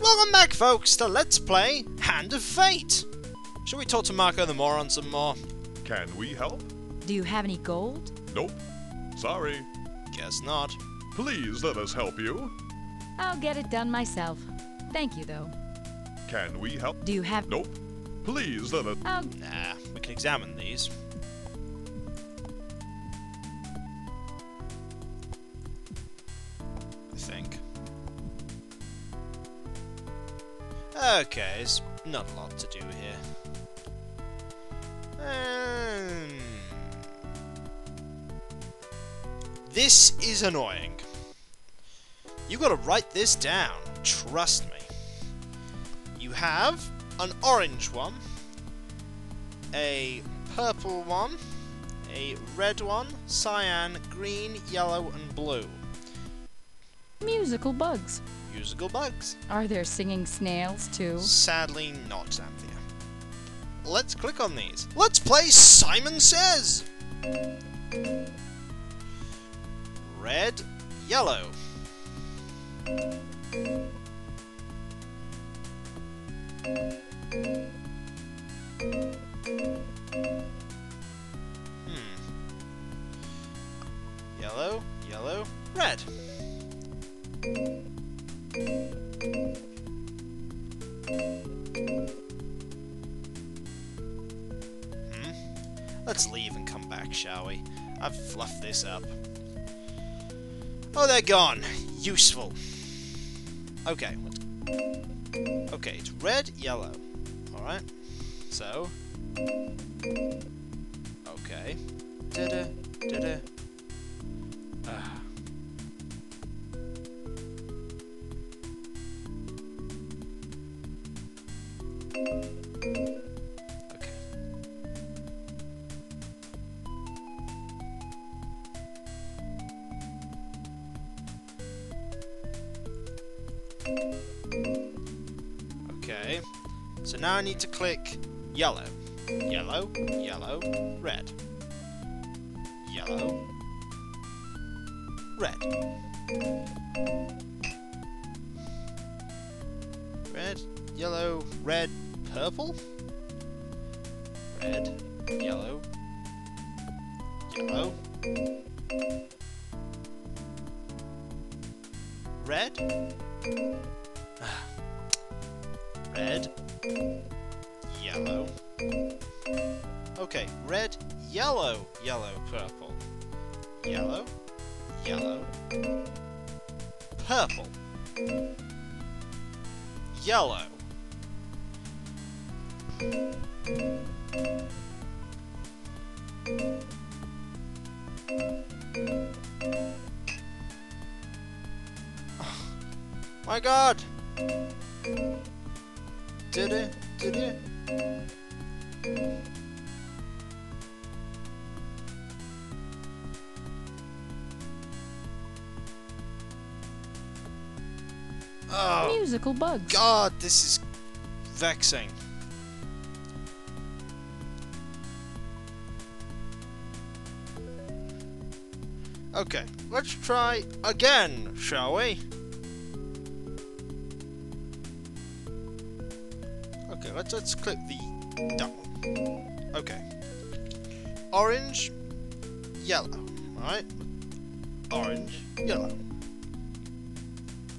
Welcome back, folks, to Let's Play Hand of Fate! Should we talk to Marko the Moron some more? Can we help? Do you have any gold? Nope. Sorry. Guess not. Please let us help you. I'll get it done myself. Thank you, though. Can we help? Do you have... Nope. Please let us. I'll... Nah, we can examine these. Okay, it's not a lot to do here. Um, this is annoying. You gotta write this down. Trust me. You have an orange one, a purple one, a red one, cyan, green, yellow, and blue. Musical bugs. Musical bugs. Are there singing snails, too? Sadly not, Zanthia. Let's click on these. Let's play Simon Says! Red, yellow. Let's leave and come back, shall we? I've fluffed this up. Oh, they're gone. Useful. Okay. Okay, it's red, yellow. Alright. So. Okay. Da-da, da-da. Ah. Okay. Okay. So now I need to click yellow. Yellow, yellow, red. Yellow, red. Red, yellow, red, purple? Red, yellow, yellow. Red? Ah. Red, yellow. Okay, red, yellow, yellow, purple. Yellow, yellow, purple. Yellow. My god! Did it? Did it? Oh Musical bugs. god, this is vexing. Okay, let's try again, shall we? Okay, let's let's click the that. Okay. Orange, yellow. Alright? Orange, yellow.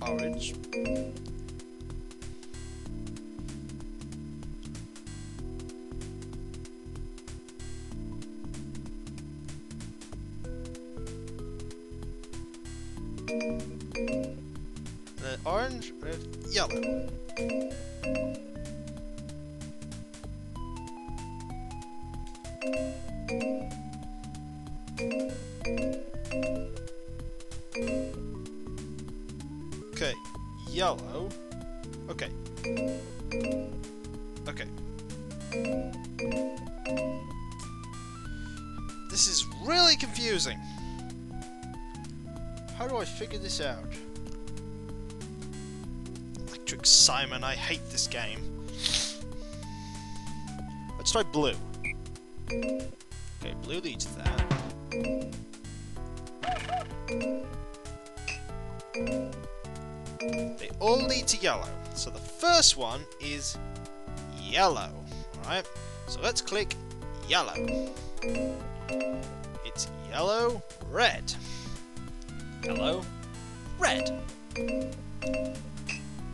Orange. Red, orange, red, yellow. Yellow. Okay. Okay. This is really confusing. How do I figure this out? Electric Simon, I hate this game. Let's try blue. Okay, blue leads to that. They all lead to yellow. So the first one is yellow. Alright, so let's click yellow. It's yellow, red. Yellow, red.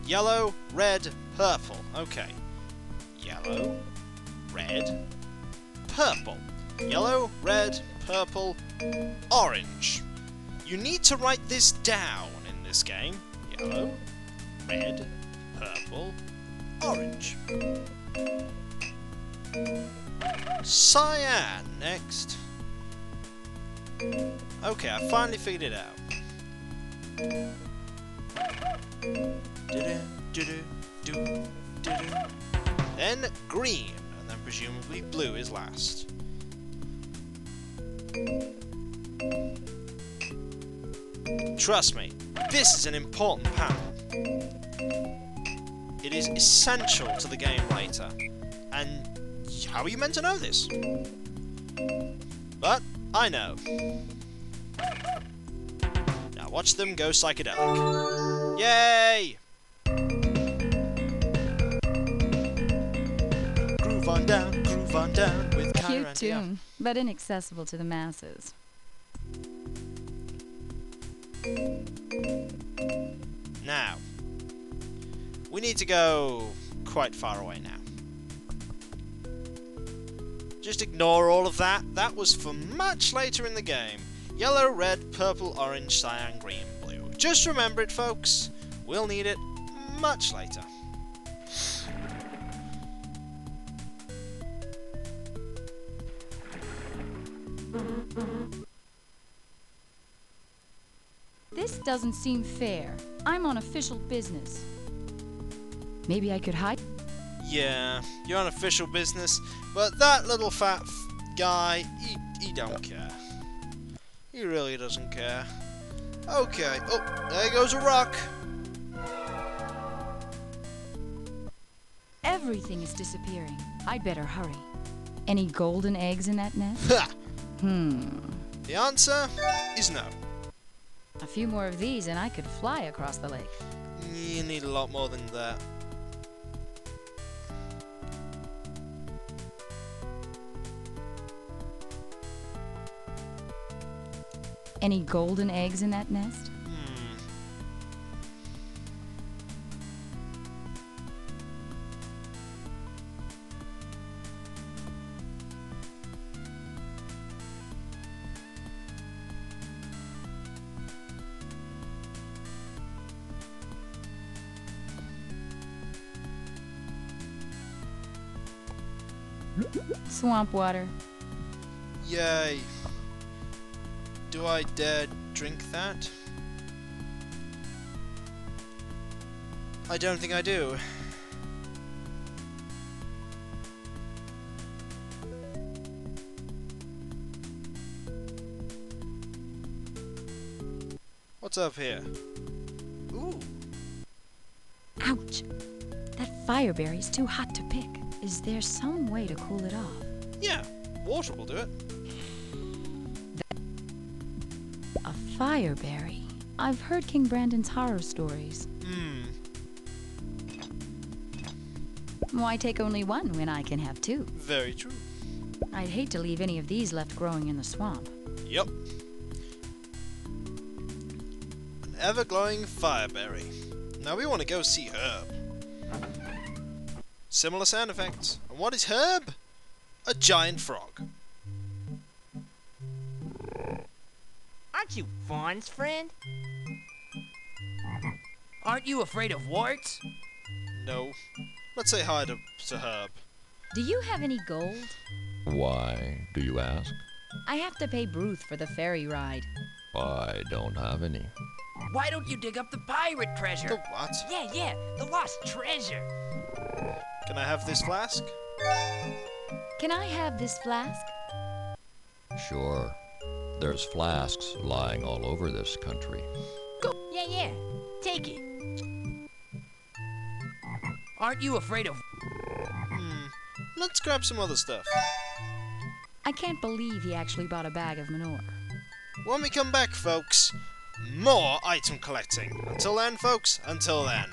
Yellow, red, purple. Okay. Yellow, red, purple. Yellow, red, purple, orange. You need to write this down in this game. Yellow, red, purple, orange. Cyan next. Okay, I finally figured it out. Then green, and then presumably blue is last. Trust me, this is an important panel. It is essential to the game later. And how are you meant to know this? But I know. Now watch them go psychedelic. Yay! Groove on down, groove on down with Cute tune, but inaccessible to the masses. Now, we need to go quite far away now. Just ignore all of that. That was for much later in the game. Yellow, red, purple, orange, cyan, green, blue. Just remember it, folks. We'll need it much later. This doesn't seem fair. I'm on official business. Maybe I could hide. Yeah, you're on official business, but that little fat f- guy, he, he don't care. He really doesn't care. Okay, oh, there goes a rock. Everything is disappearing. I'd better hurry. Any golden eggs in that nest? Ha! Hmm. The answer is no. A few more of these and I could fly across the lake. You need a lot more than that. Any golden eggs in that nest? Swamp water. Yay. Do I dare drink that? I don't think I do. What's up here? Ooh, Ouch! That fireberry's too hot to pick. Is there some way to cool it off? yeah, water will do it. A fireberry? I've heard King Brandon's horror stories. Hmm, Why take only one when I can have two? very true. I'd hate to leave any of these left growing in the swamp. Yep. An ever glowing fireberry. Now we want to go see Herb. Similar sound effects. And what is Herb? A giant frog. Aren't you Faun's friend? Aren't you afraid of warts? No. Let's say hi to, to Herb. Do you have any gold? Why, do you ask? I have to pay Bruth for the ferry ride. I don't have any. Why don't you dig up the pirate treasure? The what? Yeah, yeah, the lost treasure. Can I have this flask? Can I have this flask? Sure. There's flasks lying all over this country. Go. Yeah, yeah, take it. Aren't you afraid of Hmm. Let's grab some other stuff. I can't believe he actually bought a bag of manure. When we come back, folks, more item collecting. Until then, folks, until then.